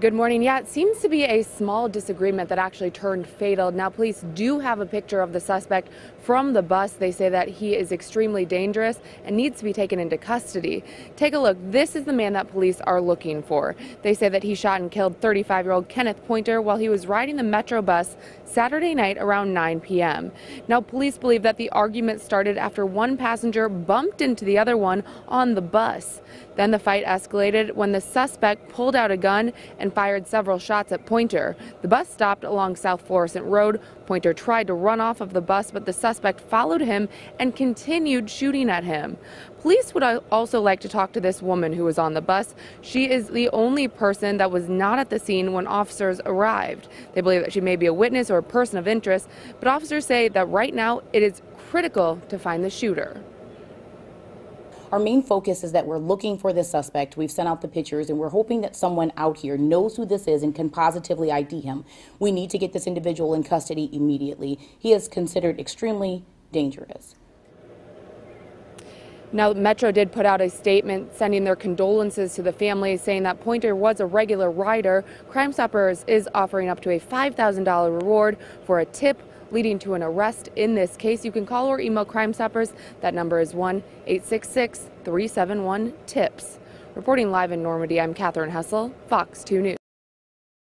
Good morning. Yeah, it seems to be a small disagreement that actually turned fatal. Now, police do have a picture of the suspect from the bus. They say that he is extremely dangerous and needs to be taken into custody. Take a look. This is the man that police are looking for. They say that he shot and killed 35 year old Kenneth Pointer while he was riding the Metro bus Saturday night around 9 p.m. Now, police believe that the argument started after one passenger bumped into the other one on the bus. Then the fight escalated when the suspect pulled out a gun and and fired several shots at Pointer. The bus stopped along South Florissant Road. Pointer tried to run off of the bus, but the suspect followed him and continued shooting at him. Police would also like to talk to this woman who was on the bus. She is the only person that was not at the scene when officers arrived. They believe that she may be a witness or a person of interest, but officers say that right now it is critical to find the shooter. Our main focus is that we're looking for this suspect. We've sent out the pictures and we're hoping that someone out here knows who this is and can positively ID him. We need to get this individual in custody immediately. He is considered extremely dangerous. Now, Metro did put out a statement sending their condolences to the family, saying that Pointer was a regular rider. Crime Stoppers is offering up to a $5,000 reward for a tip leading to an arrest in this case. You can call or email Crime Stoppers. That number is 1 866 371 TIPS. Reporting live in Normandy, I'm Katherine Hessel, Fox 2 News.